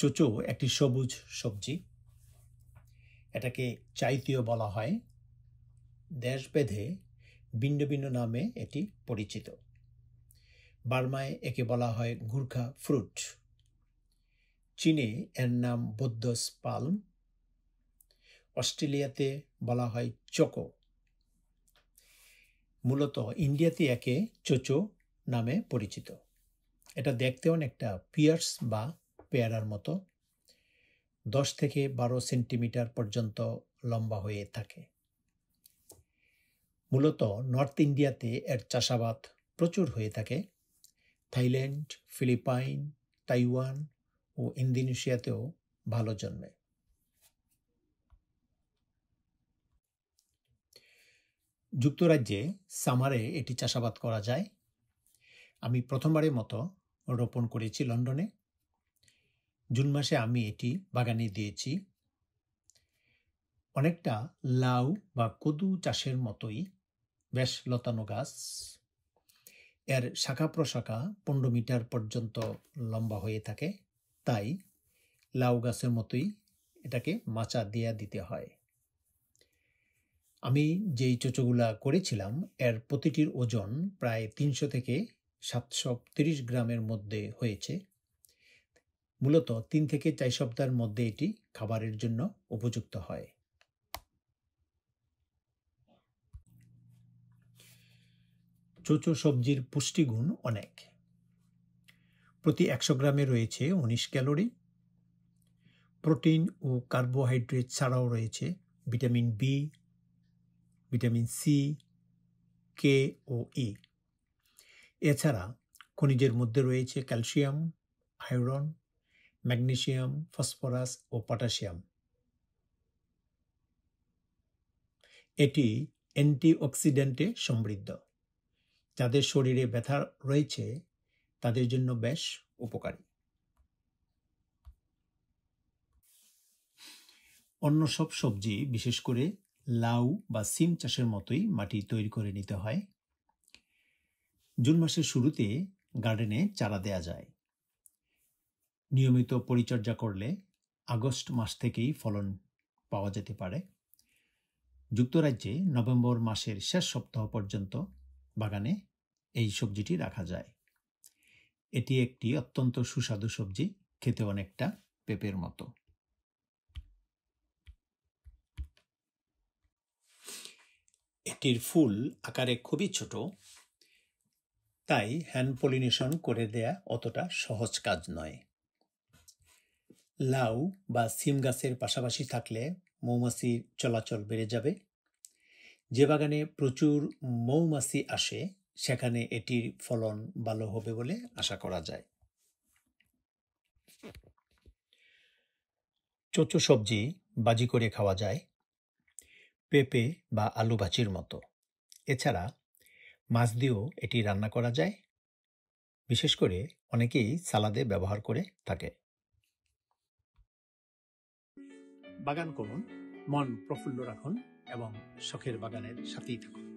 Chocho, একটি সবুজ সবজি। এটাকে চাইতীয় বলা হয়। দেশভেদে ভিন্ন ভিন্ন নামে এটি পরিচিত। বার্মায় একে বলা হয় গুর্খা ফ্রুট। চীনে এর নাম বৌদ্ধস পালম অস্ট্রেলিয়াতে বলা হয় চকো। মূলত ইন্ডিয়াতে একে চোচো নামে পরিচিত। এটা দেখতে অনেকটা পিয়ার্স বা পেয়ারার মতো দশ থেকে বারো সেন্টিমিটার পর্যন্ত লম্বা হয়ে থাকে। মূলত নর্থ ইন্ডিয়াতে এর চাষাবাদ প্রচুর হয়ে থাকে। থাইল্যান্ড, ফিলিপাইন, তাইওয়ান ও ইন্দোনেশিয়াতেও ভালো জন্মে। যুক্তরাজ্যে সামারে এটি চাষাবাদ করা যায়। আমি প্রথমবারের মতো রোপণ করেছি লন্ডনে। জুন মাসে আমি এটি বাগানে দিয়েছি। অনেকটা লাউ বা কদু চাষের মতোই বেশ লতানো গাছ। এর শাখা প্রশাখা পনেরো মিটার পর্যন্ত লম্বা হয়ে থাকে। তাই লাউ গাছের মতোই এটাকে মাচা দেয়া দিতে হয়। আমি যেই চোচোগুলা করেছিলাম, এর প্রতিটির ওজন প্রায় তিনশো থেকে সাতশো গ্রামের মধ্যে হয়েছে। মূলত তিন থেকে চার সপ্তাহের মধ্যে এটি খাবারের জন্য উপযুক্ত হয়। চোচো সবজির পুষ্টিগুণ অনেক। প্রতি একশো গ্রামে রয়েছে উনিশ ক্যালোরি। প্রোটিন ও কার্বোহাইড্রেট ছাড়াও রয়েছে vitamin B vitamin C K ও ই এছাড়া খনিজের মধ্যে রয়েছে ক্যালসিয়াম, আয়রন ম্যাগনেসিয়াম, ফসফরাস ও পটাশিয়াম। এটি অ্যান্টিঅক্সিডেন্টে সমৃদ্ধ। যাদের শরীরে ব্যথা রয়েছে, তাদের জন্য বেশ উপকারী। অন্য সব সবজি, বিশেষ করে লাউ বা সিম চাষের মতোই মাটি তৈরি করে নিতে হয়। জুন মাসের শুরুতে গার্ডেনে চারা দেয়া যায়। নিয়মিত পরিচর্যা করলে আগস্ট মাস থেকেই ফলন পাওয়া যেতে পারে। যুক্তরাজ্যে নভেম্বর মাসের শেষ সপ্তাহ পর্যন্ত বাগানে এই সবজিটি রাখা যায়। এটি একটি অত্যন্ত সুস্বাদু সবজি, খেতে অনেকটা পেঁপের মতো। এটির ফুল আকারে খুবই ছোট, তাই হ্যান্ড পলিনেশন করে দেয়া অতটা সহজ কাজ নয়। লাউ বা সিম গাছের পাশাপাশি থাকলে মৌমাছির চলাচল বেড়ে যাবে। যে বাগানে প্রচুর মৌমাছি আসে, সেখানে এটির ফলন ভালো হবে বলে আশা করা যায়। চোচো সবজি বাজি করে খাওয়া যায়, পেঁপে বা আলু ভাজির মতো। এছাড়া মাছ দিয়েও এটি রান্না করা যায়। বিশেষ করে অনেকেই সালাদে ব্যবহার করে থাকে। বাগান করুন মন প্রফুল্ল রাখুন এবং শখের বাগানের সাথেই থাকুন।